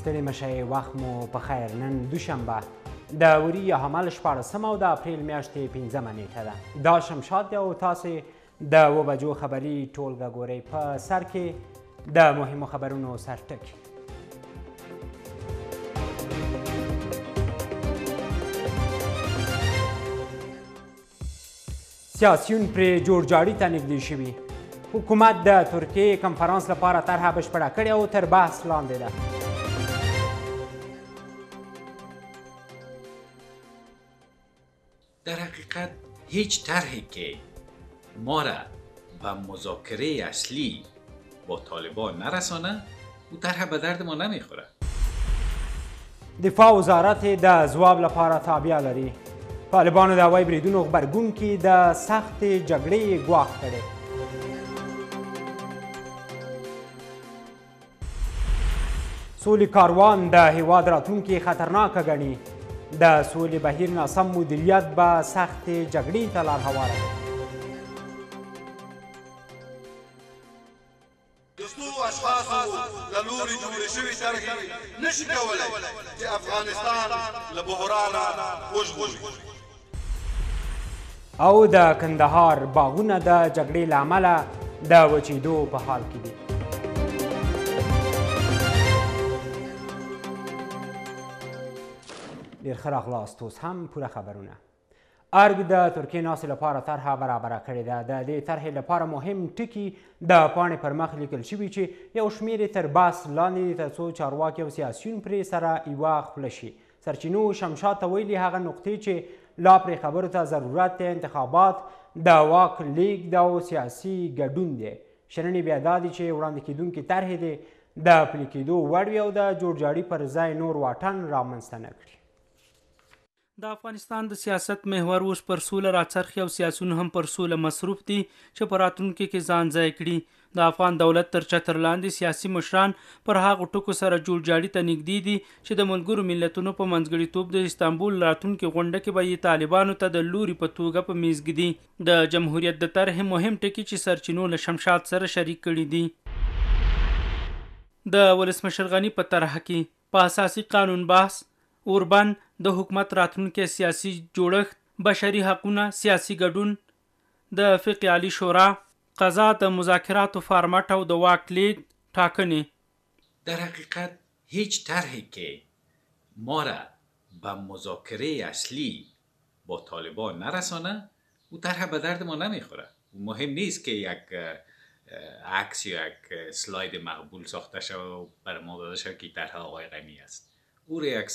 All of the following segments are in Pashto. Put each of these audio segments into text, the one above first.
ستړي مه شئ وخت مو په خیر نن دوشنبه د وری یا حمل شپاړسمه او د اپریل میاشتې پنځمه نیټه ده دا شمشاد دی او تاسو د اوه بجو خبري ټولګه ګورئ په سر کې د مهمو خبرونو سرټکي سیاسیون پرې جوړجاړي ته نږدې شوي حکومت د ترکیې کنفرانس لپاره طرحه بشپړه کړې او تر بحث لاندې ده در حقیقت هیچ طرحی که ما را به مذاکره اصلی با طالبان نرسانه او طرح به درد ما نمیخوره دفاع وزارت د ځواب لپاره تابیا لري طالبانو د هوایي بریدونو غبرګون کې د سختې جګړې ګواښ کړی سولې کاروان د هیواد راتلونکې خطرناکه ګڼي د سولې بهیر ناسم مدیریت به سختې جګړې ته لار هواره کړي لوري جوړې شوې طرحې نشي کولای چې افغانستان له بحرانه وژغوري او د کندهار باغونه د جګړې له امله د وچېدو په حال کې دي ډېر ښه راغلاست اوس هم پوره خبرونه ارګ د ترکیې ناستې لپاره طرحه برابره کړې ده د دې طرحې لپاره مهم ټکي د پاڼې پر مخ لیکل شوي چې یو شمېر یې تر بحث لاندې دي ترڅو چارواکي او سیاسیون پرې سره یوه خوله شي سرچینو شمشاد ته ویلي هغه نقطې چې لا پرې خبرو ته ضرورت دی انتخابات د واک لیږد او سیاسي ګډون دی شننې بیا دا دي چې وړاندې کېدونکې طرحې دې د پلي کېدو وړ وي او د جوړجاړي پر ځای نور واټن رامنځته نه کړي د افغانستان د سیاست محور اوس پر سوله راڅرخي او سیاسیون هم پر سوله مصروف دي چې په راتلونکي کې ځان ځای کړي د افغان دولت تر چتر لاندې سیاسي مشران پر هغو ټکو سره جوړجاړي ته نږدې دي چې د ملګرو ملتونو په منځګړیتوب د استانبول راتلونکې غونډه کې به یې طالبانو ته د لوري په توګه په میز ږدي. د جمهوریت د طرحې مهم ټکي چې سرچینو له شمشاد سره شریک کړي دي. د ولسمشر غني په طرحه کې په اساسي قانون بحث، اوربند، د حکومت راتلونکی سیاسي جوړښت، بشري حقونه، سیاسي ګډون، د فقې عالي شورا، قضا، د مذاکراتو فارمټ او د واک لېږد، ټاکنې. در حقیقت هیچ طرحی که ما را به مذاکره اصلی با طالبان نرسانه او طرح به درد ما نمیخوره او مهم نیست که یک عکس یا یک سلاید مقبول ساخته شود و بر ما داده شود که طرح آقای غنی است او را یک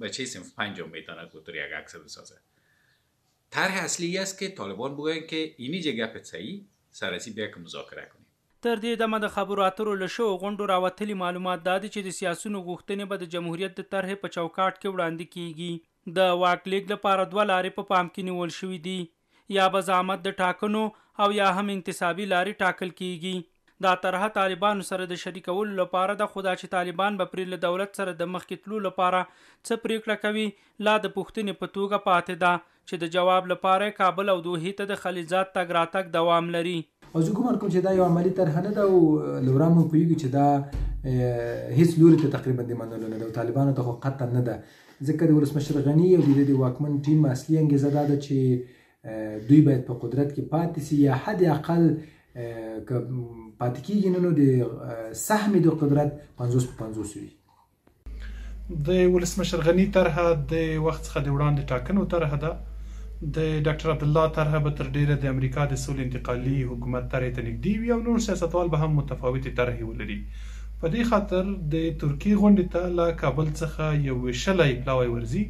بچه صنف پنجم میتواند بطور یک عکس بسازد طرح اصلی ای است که طالبان بگویند که اینی جه گپت صحیح سر ازی بیا که مذاکره کنیم. تر دې دمه د خبرو اترو له شوو غونډو راوتلي معلومات دا دي چې د سیاسیونو غوښتنې به د جمهوریت د طرحې په چوکاټ کې وړاندې کېږي. د واک لېږد لپاره دوه لارې په پام کې نیول شوې دي، یا به زعامت د ټاکنو او یا هم انتصابي لارې ټاکل کېږي. دا طرحه طالبانو سره د شریکولو لپاره ده خو دا چې طالبان به پرې له دولت سره د مخکې تلو لپاره څه پرېکړه کوي لا د پوښتنې په توګه پاتې ده چې د جواب لپاره کابل او دوحې ته د خلیلزاد تګ راتګ دوام لري. او زه ګومان کوم چې دا یوه عملي طرحه نه ده او له ورا موږ پوهېږو چې دا هېڅ لوري ته تقریبا د منلو نه ده او طالبانو ته خو قطعا نه ده ځکه د ولسمشر غني او د دې د واکمن ټیم اصلي انګېزه دا ده چې دوی باید په قدرت کې پاتې سي یا حد اقل که پاتې کیږي نو د سهم د قدرت 50 په 50 وي د ولسمشر غنی طرحه د وخت څخه د وړاندې ټاکنو طرحه ده د ډاکټر عبد الله طرحه به تر ډیره د امریکا د سولې انتقالي حکومت طرحې ته نږدې وي او نور سیاستوال به هم متفاوتې طرحې ولري په دې خاطر د ترکیې غونډې ته له کابل څخه یو ویشلی پلاوی ورځي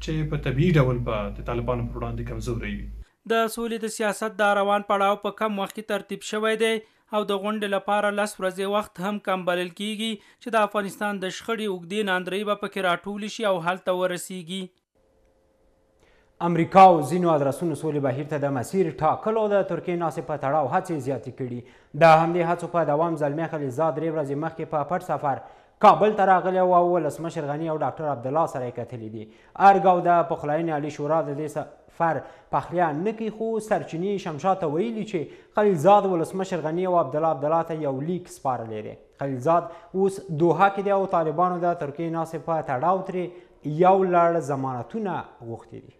چې په طبیعي ډول به د طالبانو پر وړاندې کمزوری وي. د سولې د سیاست دا روان پړاو په کم وخت کې ترتیب شوی دی او د غونډې لپاره لس ورځې وخت هم کم بلل کېږي چې د افغانستان د شخړې اوږدې ناندرۍ به پکې راټولې شي او حل ته ورسېږي. امریکا او ځینو ادرسونو سولې بهیر ته د مسیر ټاکلو د ترکیې ناسې په تړاو هڅې زیاتې کړي د همدې هڅو په دوام زلمی خلیلزاد درې ورځې مخکې په پټ سفر کابل ته راغلی او ولسمشر غني او ډاکټر عبدالله سره یې کتلي دي ارګ او د پخلاینې عالي شورا د دې سفر پخلیا نه کوي خو سرچینې شمشاد ته ویلي چې خلیلزاد ولسمشر غني او عبدالله عبدالله ته یو لیک سپارلی دی خلیلزاد اوس دوحه کې دی او طالبانو د ترکیې ناسې په تړاو ترې یو لړ ضمانتونه غوښتي دي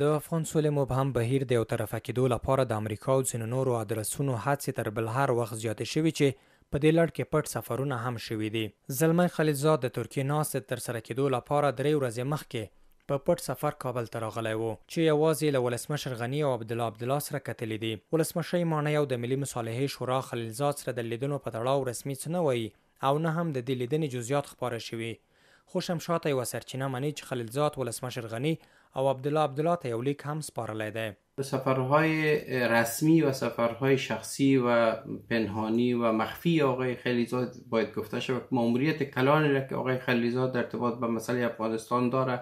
د افغان سولې مبهم بهیر د یو طرفه کېدو لپاره د امریکا او ځینو نورو ادرسونو هڅې تر بل هر وخت زیاتې شوي چې په دې لړ کې پټ سفرونه هم شوي دي. زلمی خلیلزاد د ترکیې ناستې د ترسره کېدو لپاره درې ورځې مخکې په پټ سفر کابل ته راغلی و چې یوازې یې له ولسمشر غني او عبدالله عبدالله سره کتلي دي. ولسمشۍ ماڼۍ او د ملي مصالحې شورا خلیلزاد سره د لیدنو په تړاو رسمي څه نه وايي، او نه هم د دې لیدنې جزیات خپاره شوي، خو شمشاته یوه سرچینه مني چې خلیلزاد ولسمشر غني او عبدالله عبدالله ته یو لیک هم سپارلی دی. سفرهای رسمی و سفرهای شخصی و پنهانی و مخفی آقای خلیلزاد باید گفته شود ماموریت کلانی را که آقای خلیلزاد در ارتباط به مسئله افغانستان داره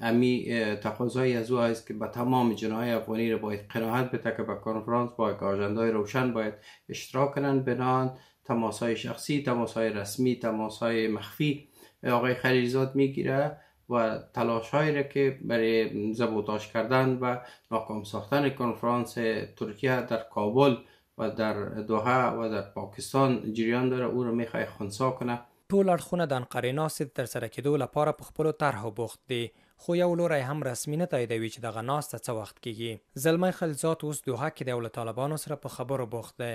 امی تقاضای از او است که به تمام جناهای افغانی را باید قناعت بده که به کنفرانس با یک آجندای روشن باید اشتراک کنند بنان تماس های شخصی تماس های رسمی تماس های مخفی آقای خلیلزاد میگیره و تلاش هایی را که برای زبوتاش کردن و ناکام ساختن کنفرانس ترکیه در کابل و در دوحه و در پاکستان جریان داره او را میخوای خونسا کنه ټول اړخونه د انقرې ناستې د ترسره کېدو لپاره په خپلو طرحو بوخت دي خو یو لوری هم رسمي نه تاییدوي چې دغه ناسته څه وخت کېږي زلمی خلزات اوس دوحه کې دی او له طالبانو سره په خبرو بوخت دی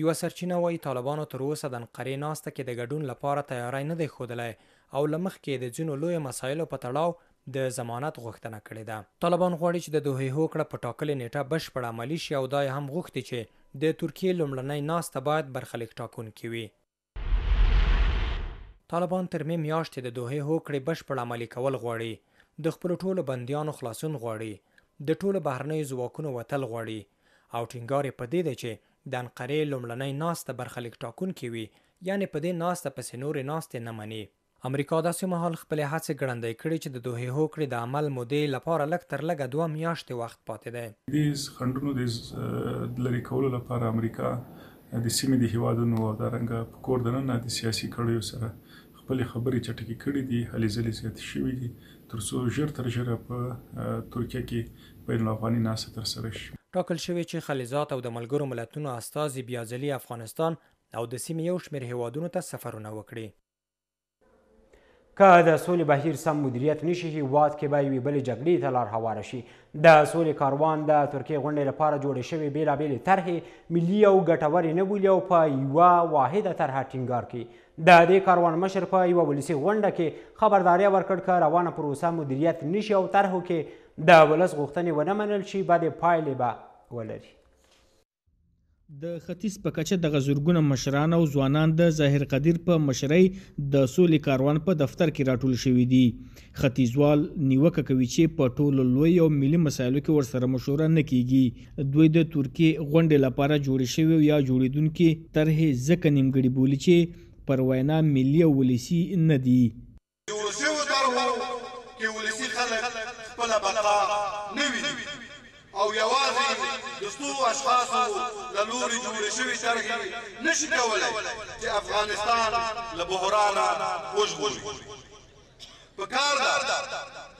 یوه سرچینه وايي، طالبانو تر اوسه دانقرې ناسته کې د ګډون لپاره تیاری نه دی ښودلی او له مخکې یې د ځینو لویو مسایلو په تړاو د ضمانت غوښتنه کړې ده. طالبان غواړي چې د دوحې هوکړه په ټاکلې نېټه بشپړه عملي شي او دا یې هم غوښتي چې د ترکیې لومړنۍ ناسته باید برخلیک ټاکونکې وي. طالبان تر مې میاشتې د دوحې هوکړې بشپړ عملي کول غواړي، د خپلو ټولو بندیانو خلاصون غواړي، د ټولو بهرنیو ځواکونو وتل غواړي او ټینګار یې په دې دی چې د انقرې لومړنۍ ناسته برخلیک ټاکونکې وي، یعنې په دې ناسته پسې نورې ناستې نه مني. امریکا داسې مهال خپلې هڅې ګړندۍ کړې چې د دوحې هوکړې د عمل مودې لپاره لږ تر لږه دوه میاشتې وخت پاتې دی. دې خنډونو د لرې کولو لپاره امریکا د سیمې د هېوادونو او دارنګه په کور دننه د سیاسي کړیو سره خپلې خبرې چټکې کړې دي، هلې ځلې زیاتې شوې دي تر څو ژر تر ژره په ترکیه کې بین الافغاني ناسته ترسره شي. ټاکل شوې چې خلیلزاد او د ملګرو ملتونو استازي بیا ځلي افغانستان او د سیمې یو شمېر هېوادونو ته سفرونه وکړي. که د سولې بهیر سم مدیریت نشي هیواد کې به یوې بلې جګړې ته لار هواره شي د سولې کاروان د ترکیې غونډې لپاره جوړې شوې بېلابېلې طرحې ملي او ګټورې نه بولي او په یوه واحده طرحه ټینګار کوي د دې کاروان مشر په یوه ولسي غونډه کې خبرداري ورکړ که روانه پروسه مدیریت نشي او طرحو کې د ولس غوښتنې ونه منل شي بدې پایلې به ولري د ختیځ په کچه دغه زرګونه مشران او ځوانان د ظاهر قدیر په مشرۍ د سولې کاروان په دفتر کې راټول شوي دي ختیځوال نیوکه کوي چې په ټولو لوی او ملي مسایلو کې ورسره مشوره نه کیږي دوی د ترکیې غونډې لپاره جوړې شوې یا جوړیدونکې طرحې ځکه نیمګړي بولي چې پر وینا ملي او ولسي نه دي د وروستیو طرحو کې ولسي خلک خپله بقا نه ویني او یوازې د څو اشخاصو له لوري جوړې شوې طرحې نه شي کولای چې افغانستان له بحرانه وژغوري. په کار ده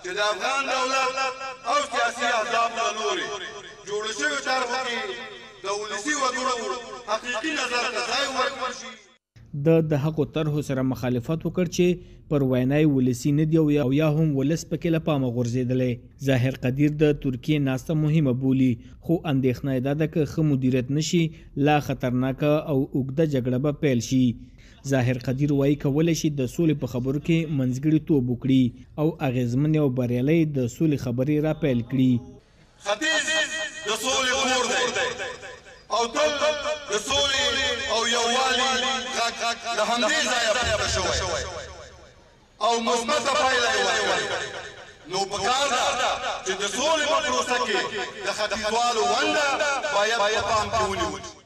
چې د افغان دولت او سیاسي احزابو له لورې جوړو شویو طرحو کې د ولسي وګړو حقیقي نظر ته ځای ورکړل شي. ده د هغو طرحو سره مخالفت وکړ چې پر وینا یې ولسي نه دي او یا هم ولس پکې له پامه غورځېدلی. ظاهر قدیر د ترکیې ناسته مهمه بولي، خو اندېښنه یې دا ده که ښه مدیریت نه شي، لا خطرناکه او اوږده جګړه به پیل شي. ظاهر قدیر وايي، کولی شي د سولې په خبرو کې منځګړیتوب وکړي او اغېزمنې او بریالۍ د سولې خبرې راپیل کړي. ختیځ د سولې کور دی او تل د سولې او یووالي غږ له همدې ځایه پورته شوی او مثبته پایله یې ورکړې نو پکار ده چې د سولې په پروسه کې د ختیځوالو ونډه باید په پام کې ونیول شي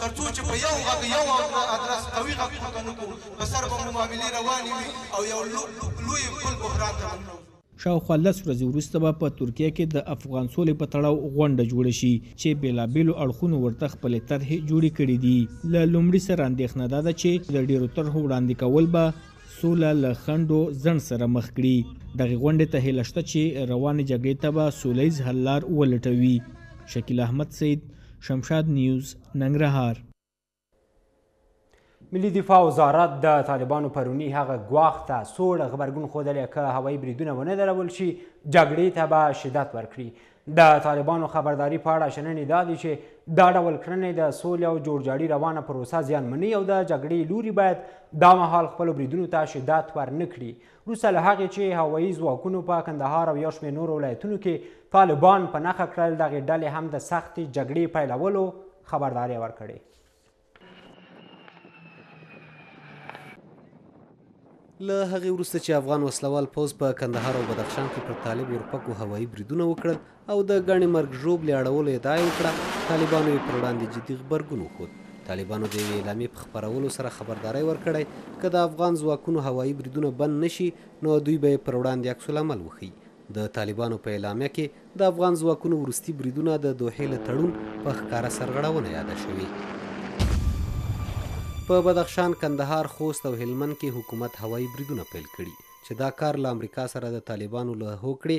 تر څو چې په یو غږ یو ادرس قوي غږ پورته نه کړو، په سر به مو معاملې روانې وي او یو لوی بل بحران ته به ننوځو. شاوخوا لس ورځې وروسته به په ترکیه کې د افغان سولې په تړاو غونډه جوړه شي چې بېلابېلو اړخونو ورته خپلې طرحې جوړې کړې دي. له لومړي سره اندېښنه دا ده چې د ډېرو طرحو وړاندې کول به سوله له خنډ و ځنډ سره مخ کړي. دغې غونډې ته هیله شته چې روانې جګړې ته به سوله ییز حل لار ولټوي. شکیل احمد سید. شمشاد نیوز، ننګرهار. ملي دفاع وزارت د طالبانو پروني هغه ګواښ ته سوړ غبرګون ښودلی که هوایي بریدونه ونه درول شي جګړې ته به شدت ورکړي د طالبانو خبرداري په اړه شننې دا دي چې دا ډول کړنې د سولې او جوړجاړي روانه پروسه زیانمنوي او د جګړې لوري باید دا مهال خپلو بریدونو ته شدت ورنکړي وروسته له هغې چې هوایي ځواکونو په کندهار او یو شمېر نورو ولایتونو کې طالبان په نښه کړل دغې ډلې هم د سختې جګړې پیلولو خبرداری ورکړی له هغې وروسته چې افغان وسلوال پوځ په کندهار او بدخشان کې پر طالب اورپکو هوایي بریدونه وکړل او د ګڼې مرګ ژوبلې اړولو ادعا یې وکړه، طالبانو یې پر وړاندې جدي غبرګون وښود. طالبانو د یوې اعلامیې په خپرولو سره خبرداری ورکړی، که د افغان ځواکونو هوایي بریدونه بند نه شي، نو دوی به یې پر وړاندې عکس العمل وښيي. د طالبانو په اعلامیه کې د افغان ځواکونو وروستي بریدونه د دوحې له تړون په ښکاره سرغړونه یاده شوې. په بدخشان، کندهار، خوست او هلمند کې حکومت هوایي بریدونه پیل کړي، چې دا کار له امریکا سره د طالبانو له هوکړې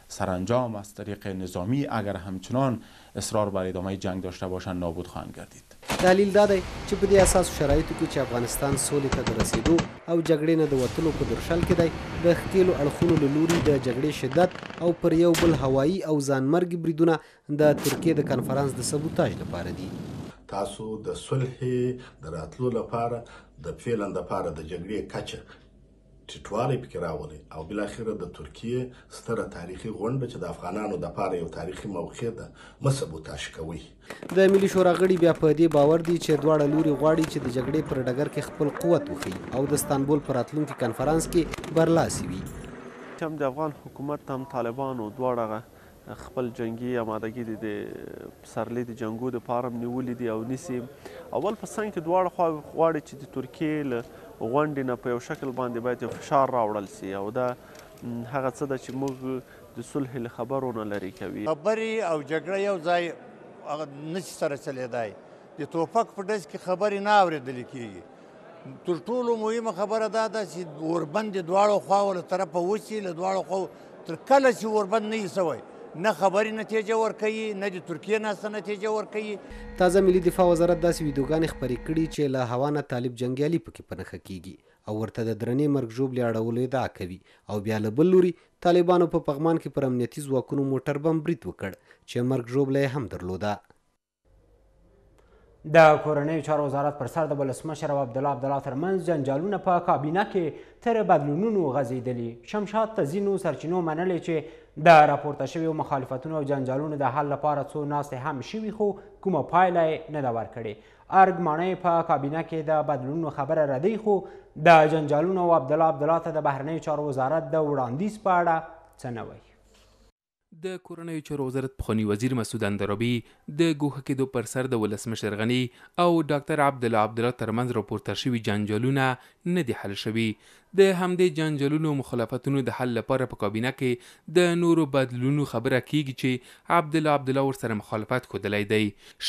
سرانجام از طریق نظامی اگر همچنان اصرار بر ادامه جنگ داشته باشند نابود خواهند گردید. دلیل دا دی چې په دې اساسو شرایطو کې چې افغانستان سولې ته د رسېدو او جګړې نه د وتلو په درشل کې دی، د ښکېلو اړخونو له لوري د جګړې شدت او پر یو بل هوایي او ځانمرګي بریدونه د ترکیې د کنفرانس د سبوتاژ لپاره دي. تاسو د صلحې د راتلو لپاره د فعلا لپاره د جګړې کچه، ټیټوالی پکې راولی او بالاخره د ترکیې ستره تاریخي غونډه چې د افغانانو دپاره یو تاریخي موقع ده مه سبوتاژ کوئ. د ملي شورا غړي بیا په دې باور دي چې دواړه لوري غواړي چې د جګړې پر ډګر کې خپل قوت وښيي او د ستانبول په راتلونکي کنفرانس کې برلاسي وي. ټرمپ د افغان حکومت هم طالبانو دواړه خپل جنګي امادګي دي د پسرلي د جنګو د پاره هم نیولي دي او نیسي او بل په څنګ کې دواړه خواوې غواړي چې د ترکیې له غونډې نه په یو شکل باندې باید یو فشار راوړل سي او دا هغه څه ده چې موږ د صلحې له خبرو نه لرې کوي. خبرې او جګړه یو ځای نشي سره چلېدای، د توپک په ډز کې خبرې نه اورېدل کېږي، تر ټولو مهمه خبره دا ده چې اوربند د دواړو خواو له طرفه وشي له دواړو خواو تر کله چې اوربند نه وي سوی نه خبرې نتیجه ورکوي نه د ترکیې ناسته نتیجه ورکوي تازه ملي دفاع وزارت داسې ویدیوګانې خپرې کړي چې له هوا نه طالب جنګیالي پکې په نښه کیږي او ورته د درنې مرګ ژوبلې اړولو ادعا کوي او بیا له بل لوري طالبانو په پغمان کې پر امنیتي ځواکونو موټر بم برید وکړ چې مرګ ژوبله یې هم درلوده د کورنیو چارو وزارت پر سر د ولسمشر او عبدالله عبدالله ترمنځ جنجالونه په کابینه کې تر بدلونونو غځېدلي شمشاد ته ځینو سرچینو منلې چې د راپورته شویو مخالفتونو او جنجالونو د حل لپاره څو ناستې هم شوي خو کومه پایله یې نه ده ورکړې ارګ ماڼۍ په کابینه کې د بدلونونو خبره ردوي خو د جنجالونو او عبدالله عبدالله ته د بهرنیو چارو وزارت د وړاندیز په اړه څه نه وایي د کورنیو چارو وزارت پخواني وزیر مسعود اندرابي د ګوښه کېدو پر سر د ولسمشر غني او ډاکتر عبدالله عبدالله ترمنځ راپورته شوي جنجالونه نه دي حل شوي. د همدې جنجالونو او مخالفتونو د حل لپاره په کابینه کې د نورو بدلونونو خبره کېږي چې عبدالله عبدالله ورسره مخالفت ښودلی دی.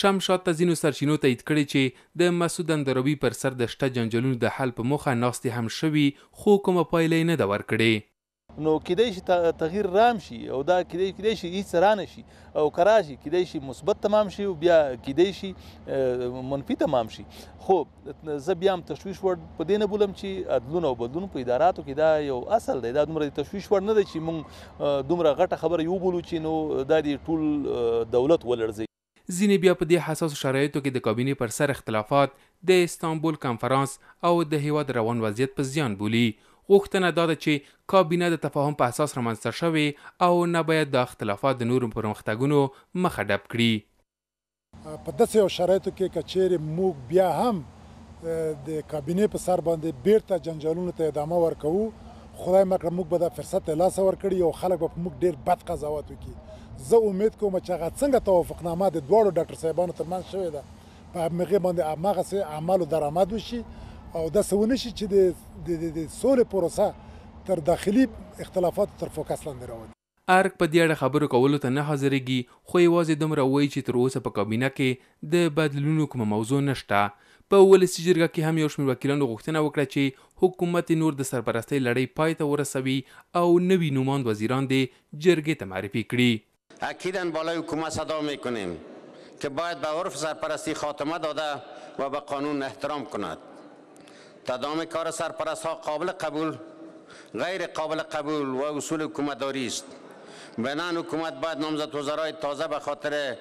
شمشاد ته ځینو سرچینو تایید کړې چې د مسعود اندرابي پر سر د شته جنجالونو د حل په موخه ناستې هم شوي خو کومه پایله یې نه ده ورکړې. نو کیدای شي تغیر رام شي او دا کیدای کیدای شي هیڅ رانه شي او کرا شي کیدای شي مثبت تمام شي او بیا کیدای شي منفي تمام شي خو زه بیا هم تشویش ور په دینه بولم چې عدلونه او بدلون په اداراتو کې دا یو اصل دی دا دومره تشویش ور نه دی چې مونږ دومره غټه خبره یو بولو چې نو دا دی ټول دولت ولړځي ځینې بیا په دې حساسو شرایطو کې د کابینې پر سر اختلافات، د استانبول کنفرانس او د هېواد روان وضعیت په زیان بولي. غوښتنه دا ده چې کابینه د تفاهم په اساس رامنځته شوې او نه باید دا اختلافات د نورو پرمختګونو مخه ډب کړي. په داسې یو شرایطو کې که چېرې موږ بیا هم د کابینې په سر باندې بیرته جنجالونو ته ادامه ورکوو خدای مکړه موږ به دا فرصت له لاسه ورکړي او خلک به په موږ ډیر بد قضاوت وکړي زه امید کوم چې هغه څنګه توافقنامه د دواړو ډاکټر صاحبانو ترمنځ شوې ده په هغه باندې هماغسې عمل او درآمد وشي او داسې ونه شي چې د سولې پروسه تر داخلي اختلافاتو تر فوکس لاندې راولي ارګ په دې اړه خبرو کولو ته نه حاضرېږي، خو یوازې دومره وایي چې تر اوسه په کابینه کې د بدلونونو کومه موضوع نشته. په ولسي جرګه کې هم یو شمېر وکیلانو غوښتنه وکړه چې حکومت دې نور د سرپرستۍ لړۍ پای ته ورسوي او نوي نوماند وزیران دې جرګې ته معرفي کړي. اکیدا بالا حکومت صدا میکنیم که باید به عرف سرپرستی خاتمه داده و به قانون احترام کند. تدام کار سرپرستها قابل قبول، غیر قابل قبول و اصول حکومت داری است. بناا حکومت باید نامزدوزرای تازه به خاطر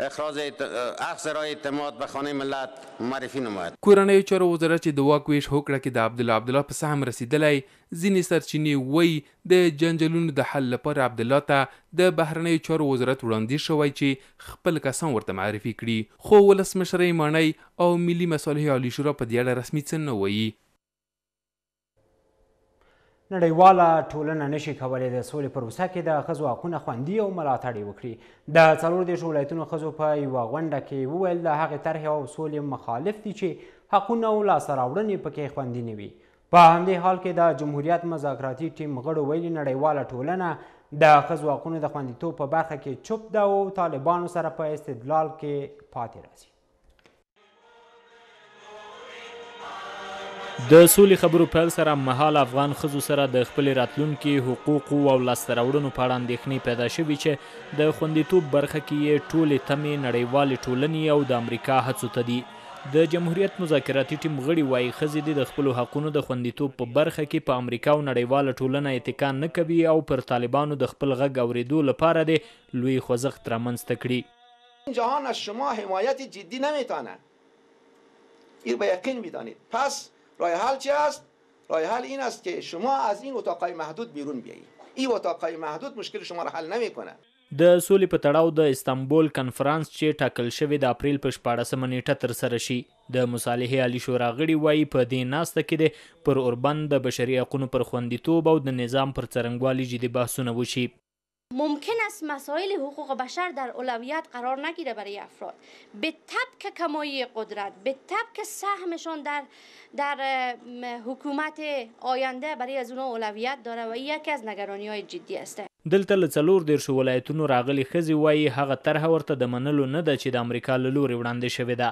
اخراج اخذ رای اعتماد به خانه ملت معرفی نماید. کورنیو چارو وزارت چې د واک وېش هوکړه کې د عبدالله عبدالله په سهم رسېدلی، ځینې سرچینې وایي د جنجالونو د حل لپاره عبدالله ته د بهرنیو چارو وزارت وړاندیز شوی چې خپل کسان ورته معرفي کړي، خو ولسمشرۍ ماڼۍ او ملي مصالحې عالي شورا په دې اړه رسمي څه نه وايي. نړیواله ټولنه نشي کولی د سولې پروسه کې د ښځو حقونه خوندي او ملاتړ یې وکړي. د څلور دېرشو ولایتونو ښځو په یوه غونډه کې وویل د هغې طرحې او سولې مخالف دي چې حقونه او لاسته راوړنې پکې خوندي نه وي. په همدې حال کې د جمهوریت مذاکراتي ټیم غړو ویلي نړیواله ټولنه د ښځو حقونو د خوندیتوب په برخه کې چوپ ده او طالبانو سره په استدلال کې پاتې راځي د سولې خبرو پیل سره مهال افغان ښځو سره د خپل راتلونکي حقوقو او لاسته راوړنو په اړه اندېښنې پیدا شوې چې د خوندیتوب برخه کې یې ټولې تمې نړیوالې ټولنې او د امریکا هڅو ته دي د جمهوریت مذاکراتي ټیم غړي وايي، ښځې دې د خپلو حقونو د خوندیتوب په برخه کې په امریکا او نړیواله ټولنه اتکا نه کوي او پر طالبانو د خپل غږ اورېدو لپاره دې لوی خوځښت رامنځته کړي. این جهان از شما حمایت جدی نمیتواند این به یقین بدانید پس راه حل چه است راه حل این است که شما از این اتاقهای محدود بیرون بیایید این اتاقهای محدود مشکل شما را حل نمیکند. د سولې په تړاو د استانبول کنفرانس چې ټاکل شوی د اپریل په شپاړسمه نېټه ترسره شي، د مصالحې عالي شورا غړي وايي، په دې ناسته کې دې پر اوربند، د بشري حقونو پر خوندیتوب او د نظام پر څرنګوالي جدي بحثونه وشي. ممکن است مسایل حقوق بشر در اولویت قرار نگیره برای افراد به طب که کمایی قدرت به طب که سهمشان در در حکومت آینده برای از اونا اولویت داره و یکی از نگرانی های جدی است. دلته له څلور دېرشو ولایتونو راغلي ښځې وايي، هغه طرحه ورته د منلو نه ده چې د امریکا له لورې وړاندې شوې ده.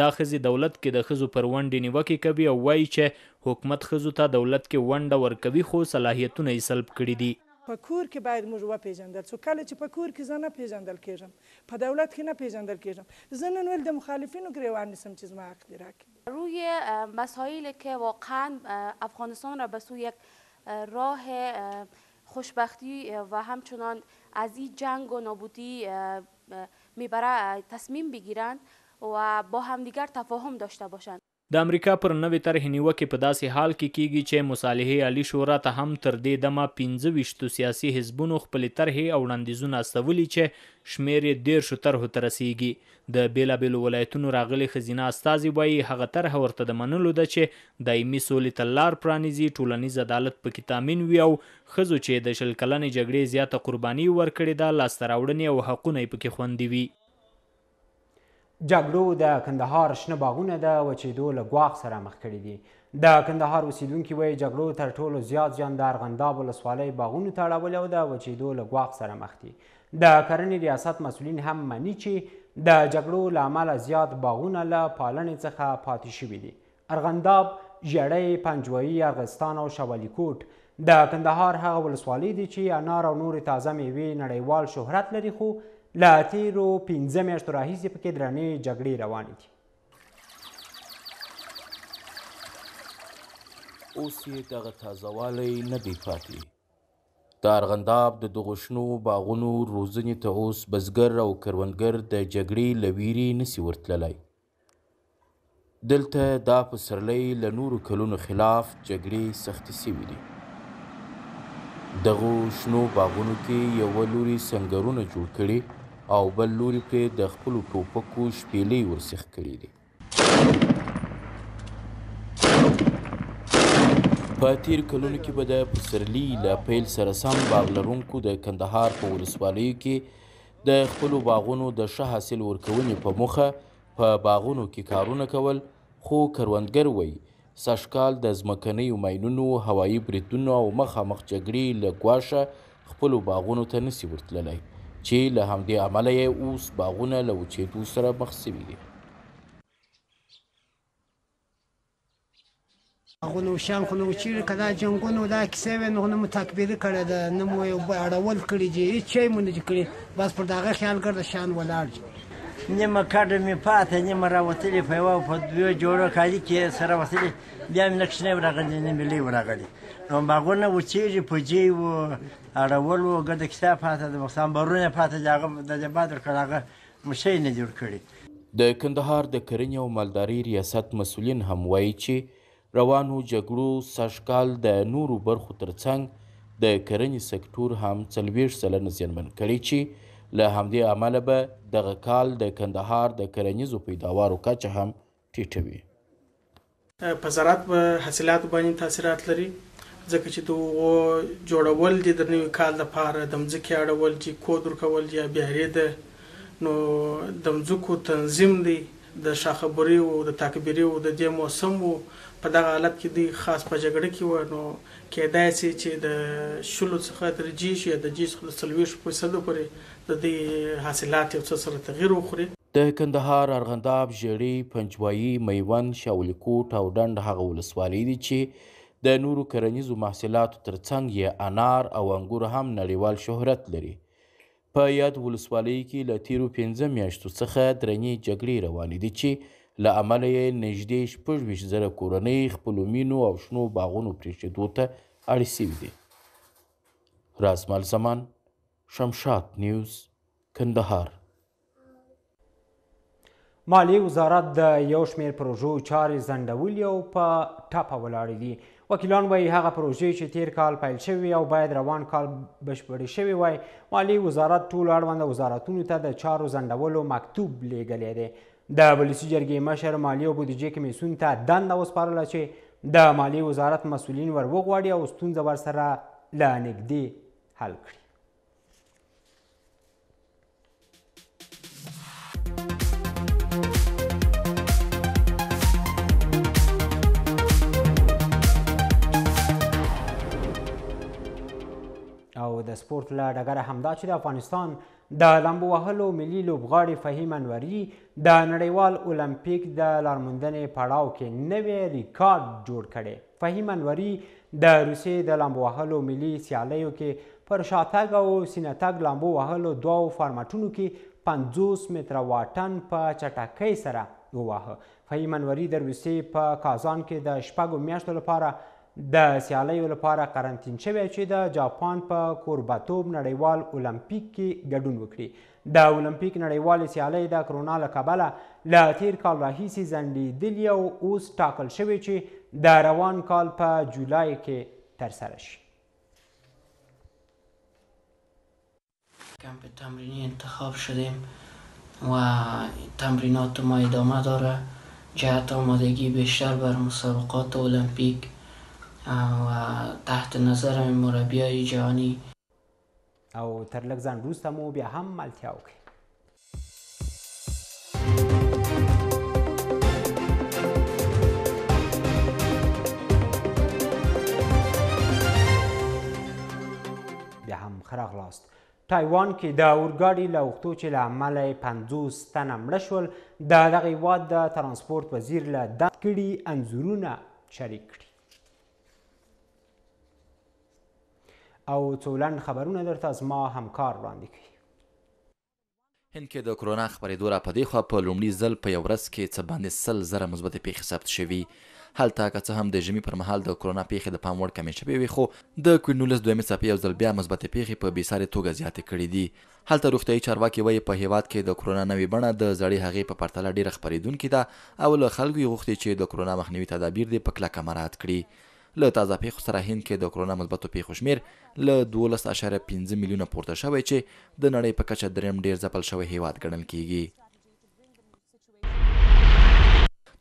دا ښځې دولت کې د ښځو پر ونډې نیوکې کوي او وايي چې حکومت ښځو ته دولت کې ونډه ورکوي خو صلاحیتونه یې سلب کړي دي. په کور کې باید موږ وپېژندل شو، کله چې په کور کې زه نه پېژندل کېږم، په دولت کې نه پېژندل کېږم. زه نن ولې د مخالفینو ګرېوان نیسم چې زما حق دې راکړي؟ روی مسایلی که واقعا افغانستان را به سوی یک راه خوشبختی و همچنان از این جنگ و نابودی می بره تصمیم بگیرند و با همدیگر تفاهم داشته باشند. د امریکا پر نوې طرحې نیوکې په داسې حال کې کېږي چې مصالحې عالي شورا ته هم تر دې دمه پنځه ویشتو سیاسي حزبونو خپلې طرحې او وړاندیزونه استولي چې شمېر یې دېرشو طرحو ته رسېږي د بېلابېلو ولایتونو راغلي ښځینه استازې وايي، هغه طرحه ورته د منلو ده چې دایمي سولې ته لار پرانیزي، ټولنیز عدالت پکې تامین وي او ښځو چې د شل کلنې جګړې زیاته قرباني یې ورکړې ده، لاسته راوړنې او حقونه یې پکې خوندي وي. جګړو د کندهار شنه باغونه د وچېدو له ګواښ سره مخ کړي دي. د کندهار اوسېدونکي وایي، جګړو تر ټولو زیات زیان د ارغنداب ولسوالۍ باغونو ته اړولی او د وچېدو له ګواښ سره مخ دي. د کرنې ریاست مسولین هم مني چې د جګړو له امله زیات باغونه له پالنې څخه پاتې شوي دي ارغنداب ژړۍ پنجوایي ارغستان او شوالیکوټ د کندهار هغه ولسوالۍ دي چې انار او نورې تازه میوې نړیوال شهرت لري خو له تیرو پنځه میاشتو راهیسې پکې درنې جګړې روانې دي اوس یې دغه تازهوالی نه دی پاتې د ارغنداب د دغو شنو باغونو روزنې ته اوس بزګر او کروندګر د جګړې له ویرې نسی ورتللی. دلته دا پسرلی له نورو کلونو خلاف جګړې سختې سوي دي. دغو شنو باغونو کې یوه لوري سنګرونه جوړ کړي او بل لوري پرې د خپلو ټوپکو شپېلۍ ورسیخ کړي دي. په تیر کلونو کې به د پسرلي له پیل سره سم باغ لرونکو د کندهار په ولسوالیو کې د خپلو باغونو د ښه حاصل ورکونې په موخه په باغونو کې کارونه کول خو کروندګر وایي سږکال د ځمکنیو ماینونو، هوایي بریدونو او مخامخ جګړې له ګواښه خپلو باغونو ته نشي ورتللی چې له همدې امله یې اوس باغونه له وچېدو سره مخ شوي دي. هغونه وشیان خو نه وو چیرې که دا جنګونه او دا کیسې وې نو نه مو تکبیري کړې ده نه مو یو اړول کړي دي هیڅ شی مو نه دي کړي بس پر دغه خیال ګرده شان ولاړ دي. نیمه کډه مې پاتې نیمه راوتلې په یوه او په دوه جوړو کالي کې سره راوتلې بیا مې نه کوچنی ورغلې نه مې لوی ورغلې نو باغونه وچېږي پوجې و اړول و ګده کتاب پاتې د مختان بارونه پاتې د هغه د دې بعد ورکړ هغه مشۍ نه جوړ کړي د کندهار د کرنې او مالدارۍ ریاست مسؤلین هم وایي چې روانو جګړو سږ کال د نورو برخو ترڅنګ د کرنې سکتور هم څلوېښت سلنه زیانمن کړی چې له همدې امله به دغه کال د کندهار د کرنیزو پیداوارو کچه هم ټیټه وي. په زراعت په حاصلاتو باندې تاثیرات لري ځکه چې د هغو جوړول دي د نوي کال لپاره، د مځکې اړول دي، کود ورکول دي یا بیا ریده نو د مځکو تنظیم دی. د شاخبریو، د تکبیریو د دې موسم وو، په دغه حالت کې دوی خاص په جګړه کې وه، نو کیدای شي چې د شلو څخه تر جیشو یا د جیشو څخه تر څلویښتو فیصدو پورې د دوی حاصلات یو څه سره تغیر وخوري. د کندهار ارغنداب، ژیړي، پنجوایي، میوند، شاولیکوټ او ډنډ هغه ولسوالۍ دي چې د نورو کرنیزو محصلاتو ترڅنګ یې انار او انګور هم نړیوال شهرت لري. په یاد ولسوالۍ کې له تیرو پنځه میاشتو څخه درنې جګړې روانې دي چې له امله یې نږدې شپږ ویشت زره کورنۍ خپلو مینو او شنو باغونو پرېښودو ته اړې سوي دي. رازمل زمان شمشاد نیوز کندهار مالیې وزارت د یو شمېر پروژو چارې ځنډولي او په ټپه ولاړې دي وکیلان وایي هغه پروژې چې تیر کال پیل شوې او باید روان کال بشپړې شوې وای مالیې وزارت ټول اړوند وزارتونو ته د چارو ځنډولو مکتوب لیږلی دی د ولسي جرګې مشر مالیې او بودیجې کمیسیون ته دنده وسپارله چې د مالیې وزارت مسولین ور وغواړي او ستونزه ورسره له نږدې حل کړي او د سپورت له ډګره همدا چې د افغانستان د لامبو وهلو ملي لوبغاړي فهیم انوري د نړیوال اولمپیک د لارموندنې پړاو کې نوی ریکارډ جوړ کړي فهیم انوري د روسیې د لامبو وهلو ملي سیالیو کې پر شاتګ او سینه تګ لامبو وهلو دواو فارمټونو کې 50 متره واټن په چټکۍ سره وواهه فهیم انوري د روسیې په کازان کې د شپږو میاشتو لپاره د سیالیو لپاره قرنطین شوی چې د جاپان په کوربتوب نړیوال المپیک کې ګډون وکړي د المپیک نړیوالې سیالۍ د کرونا له کبله له تیر کال راهیسې ځنډېدلي او اوس ټاکل شوې چې د روان کال په جولای کې ترسره شي. کمپ تمرینی انتخاب شدیم و تمرینات ما ادامه داره جهت آمادگی بیشتر بر مسابقات المپیک و تحت نظر مربیای جهانی او تر لږ ځان وروسته مو بیا هم ملتیا وکړئ بیا هم ښه راغلاست تایوان کې د اورګاډي له اوښتو چې له امله یې پنځوس تنه مړه شول د دغه هېواد د ترانسپورت وزیر له دند کړي انځورونه شریک کړي او څو لنډ خبرونه درته زما همکار وړاندې کوي. هند کې د کرونا خپرېدو را په دې خوا په لومړي ځل په یو ورځ کې څه باندې سل زره مثبتې پېښې ثبت شوي. هلته که څه هم د ژمي پر مهال د کرونا پېښې د پام وړ کمې شوې وې، خو د کویډ نولس دویمې څپې یو ځل بیا مثبتې پېښې په بې سارې توګه زیاتې کړې دي. هلته روغتیايي چارواکي وایي، په هېواد کې د کرونا نوې بڼه د زړې هغې په پرتله ډېره خپرېدونکې ده او له خلکو یې غوښتي چې د کرونا مخنیوي تدابیر دې په کلکه مراعت کړي. له تازه پیښو سره هند کې د کرونا مثبتو پیښو شمیر له 12.5 میلیونه پورته شوی چې د نړۍ په کچه دریم ډیر ځپل شوی هیواد ګڼل کیږي.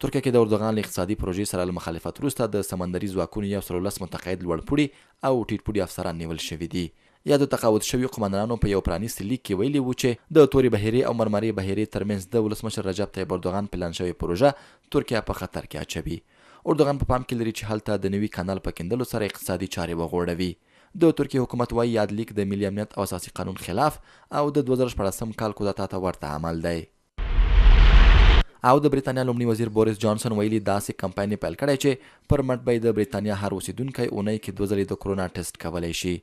ترکیه کې د اردوغان له اقتصادي پروژې سره له مخالفت وروسته د سمندري ځواکونو یو سلو لس متقاعد لوړپوړي او ټیټپوړي افسران نیول شوي دي. یادو تقاعد شویو قوماندانانو په یو پرانیستي لیک کې ویلي وو چې د تورې بحیرې او مرمرې بحیرې ترمنځ د ولسمشر رجب طیب اردوغان پلان شوې پروژه ترکیه په خطر کې اچوي. اردوغان په پام کې لري چې هلته د نوي کانال په کیندلو سره اقتصادي چارې وغوړوي. د ترکیې حکومت وايي یادلیک د ملي امنیت او اساسي قانون خلاف او د دوه زره شپاړس م کال کودتا ته ورته عمل دی. او د بریتانیا لومړي وزیر بوریس جانسن ویلي داسې کمپاین یې پیل کړی چې پر مټ به یې د بریتانیا هر اوسیدونکی اونۍ کې دوه ځلې د کرونا ټسټ کولی شي.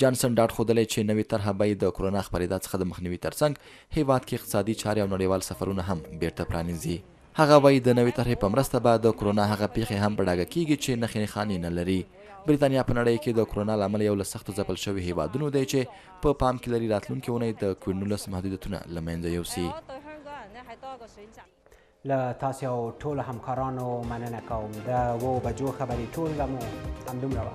جانسن ډاډ ښودلی چې نوې طرحه به یې د کرونا خپرېدا څخه د مخنیوي ترڅنګ هېواد کې اقتصادي چارې او نړیوال سفرونه هم بېرته پرانیزي. هغه وايي، د نوې طرحې په مرسته به د کرونا هغه پېښې هم په ډاګه کېږي چې نښې نښانې نه لري. بریتانیا په نړۍ کې د کرونا له امله یو له سختو ځپل شویو هېوادونو دی چې په پام کې لري راتلونکې اونۍ د کویډ نولس محدودیتونه له منځه یوسي. له تاسې او ټولو همکارانو مننه کوم د اوو بجو خبرې ټولګه مو همدومره وه